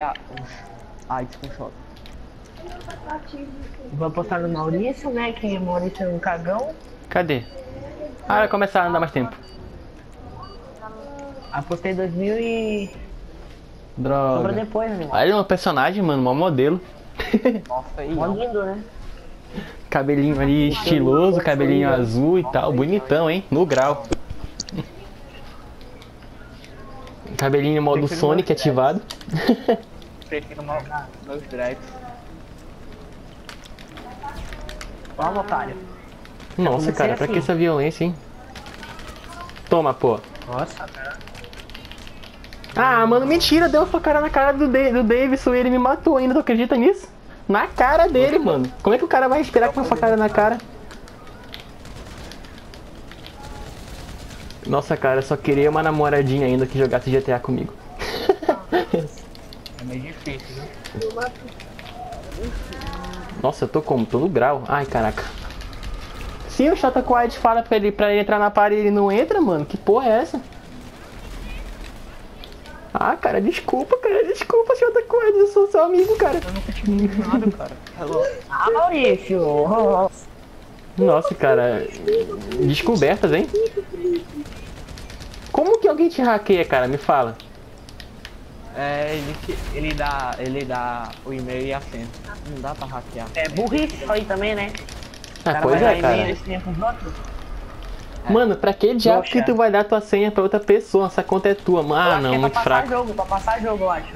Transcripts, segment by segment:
Ah, Ai, desculpa. Vou apostar no Maurício, né? Que o Maurício é um cagão. Cadê? Ah, vai começar, não dá mais tempo. Apostei 2000 e. Sobra Droga. depois, né? Olha o personagem, mano, mó modelo. Nossa, aí. Mó lindo, né? Cabelinho ali estiloso, cabelinho azul e tal. Bonitão, hein? No grau. Cabelinho modo Sonic ativado. Prefiro mal- meus dreads. Vamos, otário. Nossa, cara, pra que assim. essa violência, hein? Toma, pô. Nossa. Ah, mano, mentira, deu uma facada na cara do, Da- do Davidson e ele me matou ainda, tu acredita nisso? Na cara dele, mano. Como é que o cara vai esperar com uma facada na cara? Nossa, cara, eu só queria uma namoradinha ainda que jogasse GTA comigo. É meio difícil, viu? Nossa, eu tô como? Tô no grau. Ai, caraca. Se o Shota Quiet fala pra ele, pra ele entrar na parede e ele não entra, mano, que porra é essa? Ah, cara, desculpa, cara, desculpa, Shota Quiet, eu sou seu amigo, cara. Eu nunca tinha visto nada, cara. Hello. Ah, Maurício! Nossa, cara, descobertas, hein? Como que alguém te hackeia, cara? Me fala. É, ele, ele dá. Ele dá o e-mail e a senha. Não dá pra hackear. É burrice isso aí também, né? O Ah, cara pois vai é, dar e-mail cara. e senha pros outros. Mano, pra que diabo que tu vai dar tua senha pra outra pessoa? Essa conta é tua, mano. Ah, não, é muito pra passar fraco. jogo, pra passar jogo, eu acho.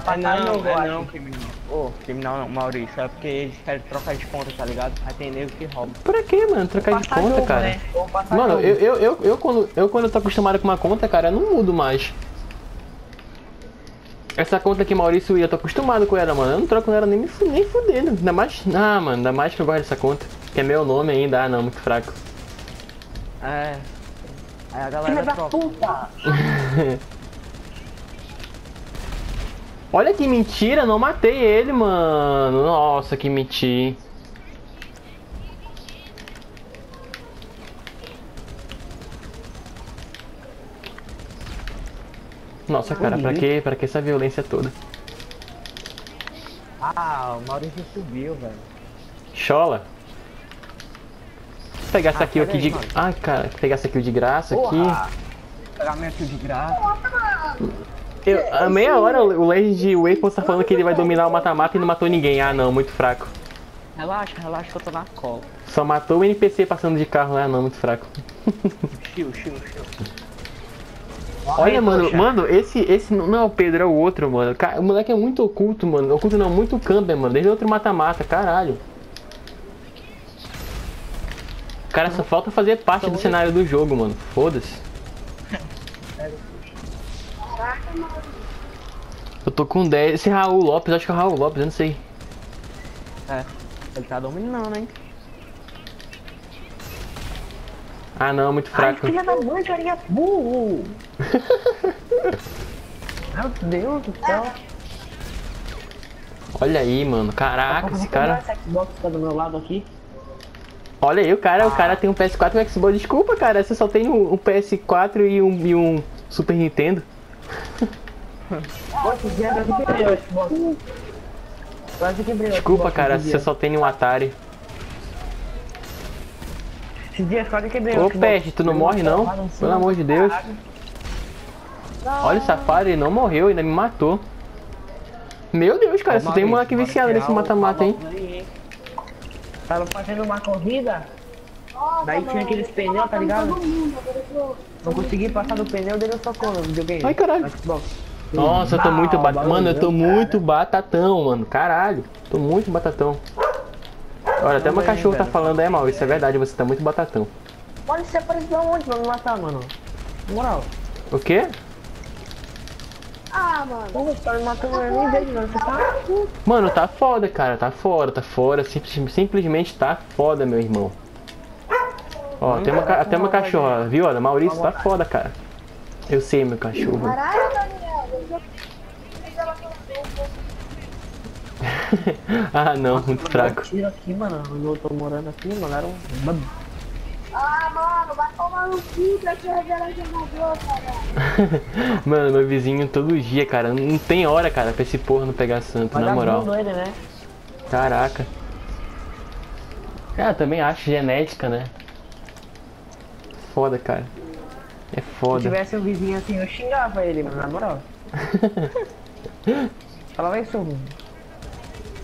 Pra É não, eu é não, criminal. Ô, criminal não, Maurício. É porque eles querem trocar de conta, tá ligado? Aí tem nego que rouba. Pra que, mano? Trocar de conta, jogo, cara. né? Mano, eu, eu, eu, eu, quando, eu quando eu tô acostumado com uma conta, cara, eu não mudo mais. Essa conta que Maurício ia, eu tô acostumado com ela, mano. Eu não troco nela nem, me fu- nem fudendo. Ainda mais. Ah, mano, ainda mais que eu gosto dessa conta. Que é meu nome ainda. Ah, não, muito fraco. É. Aí a Filha galera da troca. puta! Olha que mentira, não matei ele, mano. Nossa, que mentira. Nossa, cara, pra que, pra que essa violência toda? Ah, o Maurício subiu, velho. Chola. Vou pegar essa Ah, kill aqui aí, de. mano. Ai, cara, pegar essa kill de graça Porra! aqui. Pagamento de graça. Eu, a meia hora o Legend Weapons tá falando que ele vai dominar o mata-mata e não matou ninguém. Ah, não, muito fraco. Relaxa, relaxa que eu tô na cola. Só matou o NPC passando de carro. Ah, não, muito fraco. Chiu, chiu, chiu. Olha, mano, poxa. mano, esse, esse não é o Pedro, é o outro, mano. O moleque é muito oculto, mano. Oculto não, muito camper, mano. Desde o outro mata-mata, caralho. Cara, só falta fazer parte do cenário do jogo, mano. Foda-se. Eu tô com 10. Esse Raul Lopes, acho que é o Raul Lopes, eu não sei. É, ele tá dominando, hein? Ah, não, muito Ai, fraco. filha da mãe, carinha burro! Meu Deus do céu! Olha aí, mano. Caraca, esse cara. esse Xbox tá do meu lado aqui. Olha aí, o cara, o cara tem um PS4 e um Xbox. Desculpa, cara, você só tem um, um PS4 e um, e um Super Nintendo. Quase quebrei. Quase quebrei Desculpa, cara, esses você só tem um Atari. Esses dias quase quebrei o Ô, Xbox. Peste, tu não morre não? Pelo amor de Deus. Olha o safari, ele não morreu, ainda me matou. Meu Deus, cara, você tem moleque viciado nesse mata-mata, hein? Tava fazendo uma corrida, daí tinha aqueles pneus, tá ligado? Não consegui passar do pneu, dele eu no videogame. Ai, caralho. Xbox. Nossa, eu tô muito bat... Mano, eu tô muito batatão, mano. Caralho. Tô muito batatão. Olha, até uma cachorro tá falando, é mal, isso é verdade, você tá muito batatão. Olha, você apareceu aonde pra me matar, mano? Na moral. O quê? Ah, mano. Você tá me matando, eu nem vejo, mano. Você tá... Mano, tá foda, cara, tá fora, tá fora. Simples- simplesmente tá foda, meu irmão. Ó, tem uma, ca- até uma cachorra, viu? Olha, Maurício tá foda, cara. Eu sei, meu cachorro. Caralho, Daniel. Eu já fiz ela com ah, não, muito fraco. Tiro aqui, mano. Eu tô morando aqui, mano. Era um... Ah, mano. Vai tomar no cu daqui revelar jogador, cara. Mano, meu vizinho todo dia, cara. Não tem hora, cara, pra esse porra não pegar santo, na moral. Ele, né? Caraca. Cara, também acho genética, né? Foda, cara. É Se foda. tivesse um vizinho assim, eu xingava ele, mano, na moral. Falava isso.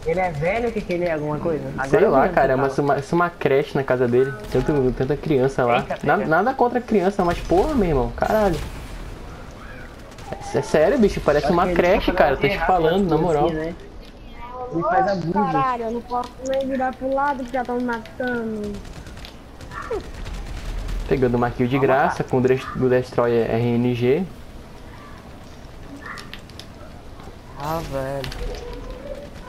Ele é velho, o que que ele é? Alguma coisa? Agora Sei lá, cara, é que uma, isso é uma creche na casa dele. Tanto, tanta criança lá. Eita, Na- pega. nada contra criança, mas porra, meu irmão, caralho. É, é sério, bicho, parece uma creche, tá cara, tô te falando, as na moral. assim, né? Ele faz abuso. Caralho, eu não posso nem virar pro lado que já estão me matando. Pegando uma kill de graça com o Destroyer RNG. Ah, velho.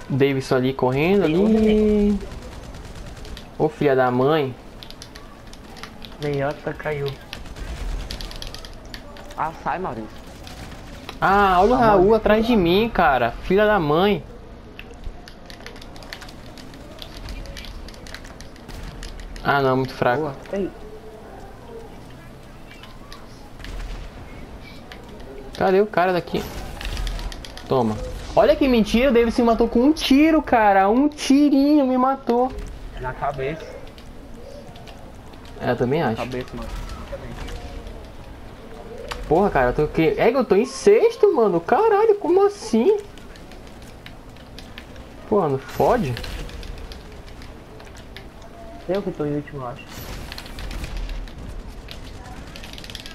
Davidson ali correndo ali. Ô filha da mãe. Meiota caiu. Ah, sai, Maurício. Ah, olha o Raul atrás de mim, cara. Filha da mãe. Ah não, muito fraco. Boa. Cadê o cara daqui? Toma. Olha que mentira, o David se matou com um tiro, cara. Um tirinho me matou. Na cabeça. É, eu também acho. Cabeça, mano. Porra, cara, eu tô aqui. É que eu tô em sexto, mano. Caralho, como assim? Pô, não fode? eu que tô em último, eu acho.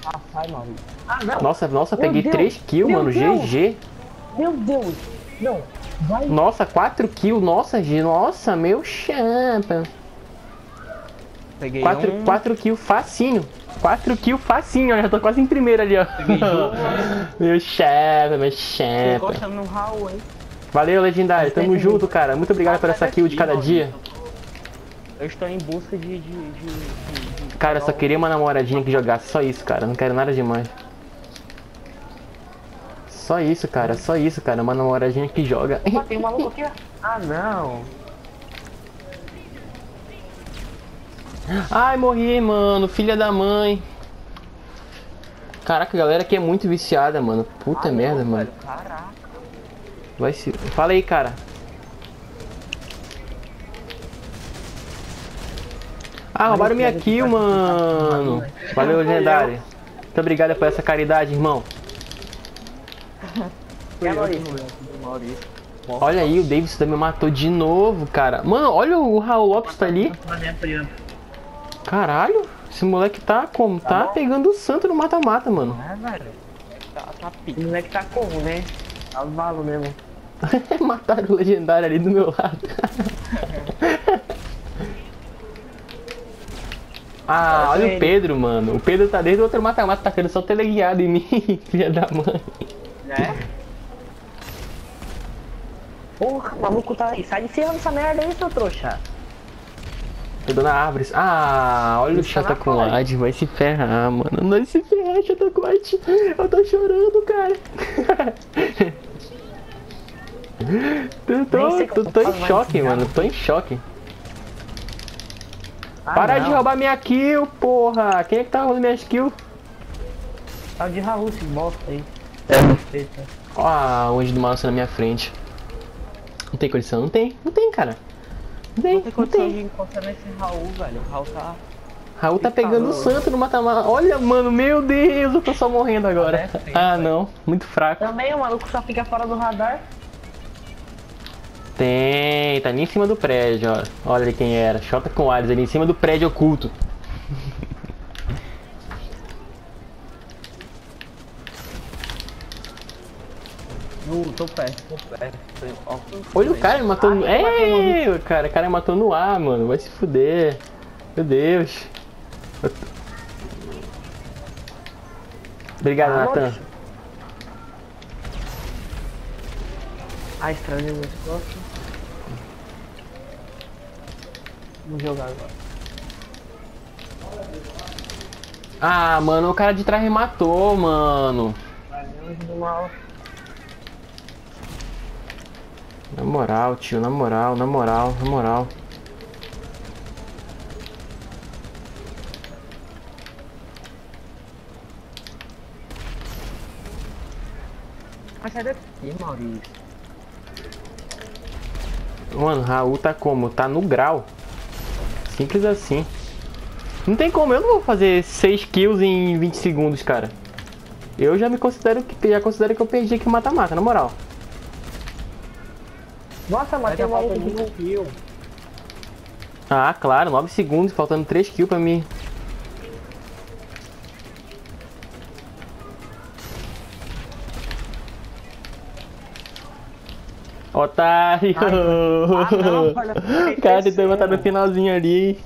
Ah, sai, Maurício. Ah, não. Nossa, nossa, Meu peguei Deus, 3 kills, meu mano. Deus. GG. Meu Deus. Não. Vai. Nossa, 4 kills. Nossa. Nossa, meu chapa. Peguei 4, um. 4 kills facinho. 4 kills facinho, ó. Já tô quase em primeiro ali, ó. meu chapa, meu encostando no Raul, hein? Valeu, legendário. Tamo junto, cara. Muito obrigado por essa kill de cada dia. Eu estou em busca de. de, de, de- de- Cara, eu só queria uma namoradinha que jogasse. Só isso, cara. Não quero nada demais. Só isso, cara. Só isso, cara. Uma namoradinha que joga. Ó, tem um maluco aqui, ó. Ah, não. Ai, morri, mano. Filha da mãe. Caraca, a galera aqui é muito viciada, mano. Puta Ah, não, merda, mano. velho, Caraca. Vai se. Fala aí, cara. Ah, roubaram minha kill, mano. Valeu, legendário. Muito obrigado por essa caridade, irmão. É, Maurício. Maurício. Olha aí, o Davis também matou de novo, cara. Mano, olha o Raul Lopes tá ali. Caralho, esse moleque tá como? Tá pegando o santo no mata-mata, mano. É, velho. Tá, tá pica. O moleque tá como, né? Cavalo mesmo. Mataram o legendário ali do meu lado. ah, olha o Pedro, mano. O Pedro tá desde o outro mata-mata, tá querendo só teleguiado em mim, filha da mãe. Né? Porra, o maluco tá aí. Sai de cima dessa merda aí, seu trouxa. Tô dando árvores. Ah, olha o Isso tá na Chatacuade, vai se ferrar, mano. Vai se ferrar, Chatacuade. Eu tô chorando, cara. Eu tô, tô, como tô em choque, mano. Tô em choque. Ah, Para não. de roubar minha kill, porra. Quem é que tá roubando minhas kills? Tá de Raul esse bosta aí. É, respeita. Ó, a onde do maço na minha frente. Não tem condição? Não tem. Não tem, cara. Não tem, Não tem não condição tem. de encostar nesse Raul, velho. O Raul tá. Raul tá pegando o santo no mata-mata. Olha, mano, meu Deus, eu tô só morrendo agora. Ah, não. Muito fraco. Também o maluco só fica fora do radar. Tem, tá ali em cima do prédio, ó. Olha ali quem era. Xota com Ares ali em cima do prédio oculto. No, tô perto, tô perto. Ó, Olha o cara me matou no. É, o cara, o cara matou no ar, mano. Vai se fuder. Meu Deus. Obrigado, Ah, Nathan. moço. Ah, estranho muito gosto. Vamos jogar agora. Ah, mano, o cara de trás me matou, mano. Valeu, na moral, tio, na moral, na moral, na moral. Mas sai daqui, Maurício. Mano, Raul tá como? Tá no grau. Simples assim. Não tem como, eu não vou fazer 6 kills em 20 segundos, cara. Eu já me considero que já considero que eu perdi aqui o mata-mata, na moral. Nossa, tá um maluco aqui. um kill. Ah, claro, 9 segundos, faltando 3 kills pra mim. Otário! Ah, não, olha, o cara tentou botar no finalzinho ali.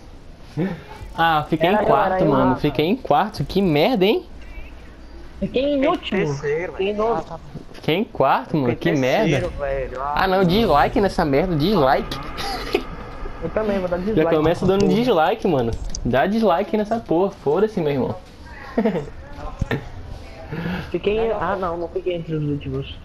Ah, fiquei Era em quarto, eu, mano. Fiquei em quarto. Que merda, hein? Fiquei em último. Terceiro, Fiquei. Ah, tá. Fiquei em quarto, mano. Que terceiro, merda. velho. Ah, não, dislike nessa merda, dislike. Eu também, vou dar dislike. Já começa dando porra. dislike, mano. Dá dislike nessa porra. Foda-se, meu irmão. Fiquei em... Ah, não, não fiquei entre os últimos.